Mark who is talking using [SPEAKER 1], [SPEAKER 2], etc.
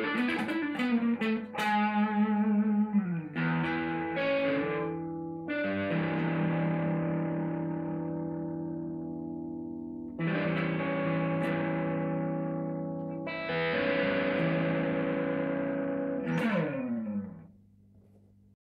[SPEAKER 1] Mm-hmm.